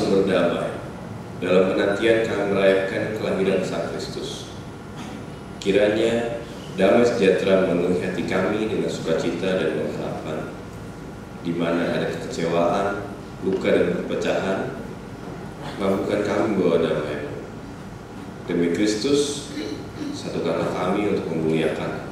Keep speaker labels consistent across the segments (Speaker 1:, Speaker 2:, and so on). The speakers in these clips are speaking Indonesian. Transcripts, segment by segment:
Speaker 1: Sumber damai, dalam penantian kami merayakan kelahiran Sang Kristus. Kiranya damai sejahtera memenuhi hati kami dengan sukacita dan pengharapan, di mana ada kekecewaan, luka dan perpecahan, mampukan kami membawa damai. Demi Kristus, satukanlah kami untuk memuliakan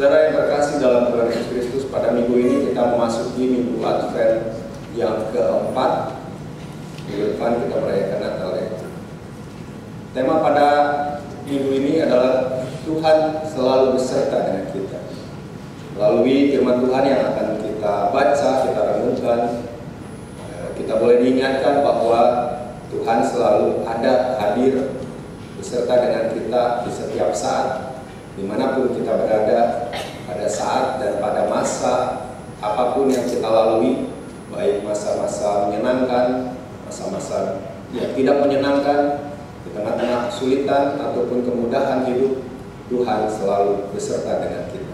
Speaker 2: Saudara yang terkasih dalam Tuhan Yesus Kristus, pada minggu ini kita memasuki minggu Advent yang keempat. Minggu depan kita merayakan Natal ya. Tema pada minggu ini adalah Tuhan selalu beserta dengan kita. Melalui firman Tuhan yang akan kita baca, kita renungkan, eh, kita boleh diingatkan bahwa Tuhan selalu ada hadir beserta dengan kita di setiap saat, di mana pun kita berada, saat dan pada masa apa pun yang kita lalui, baik masa-masa menyenangkan, masa-masa yang tidak menyenangkan, di tengah-tengah kesulitan ataupun kemudahan hidup, Tuhan selalu beserta dengan kita.